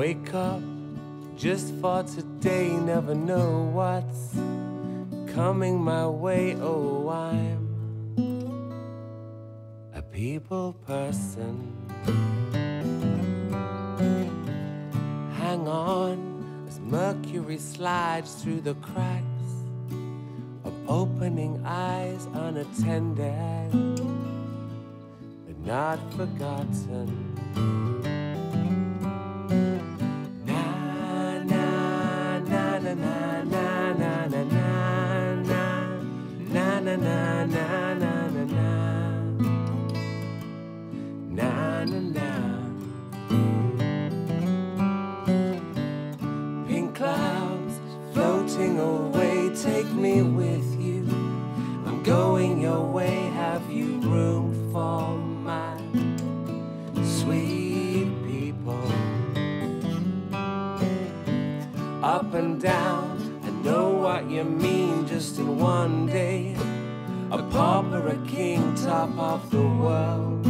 Wake up just for today, never know what's coming my way. Oh, I'm a people person. Hang on as Mercury slides through the cracks of opening eyes unattended, but not forgotten. Na, na, na, na, na, na, na, na, na. Pink clouds floating away, take me with you. I'm going your way, have you room for my sweet people? Up and down, I know what you mean, just in one day. A pauper, a king, top of the world.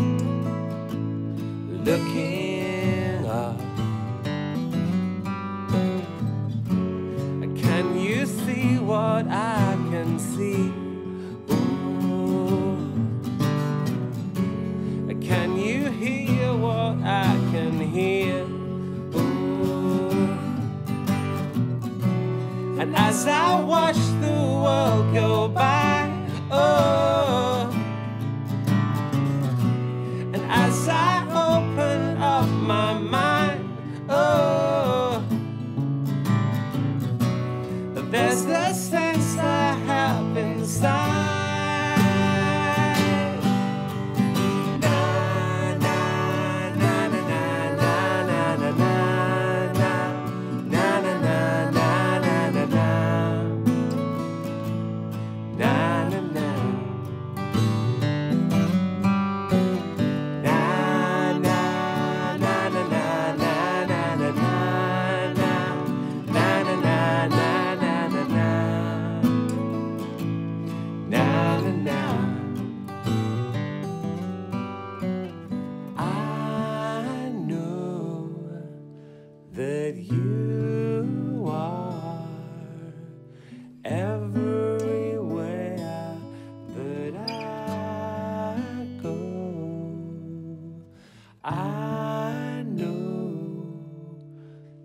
Looking up. Can you see what I can see? Ooh. Can you hear what I can hear? Ooh. And as I watch the world go by,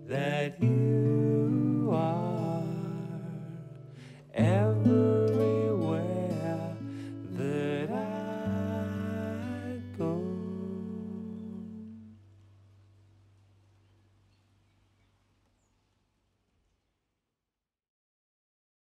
that you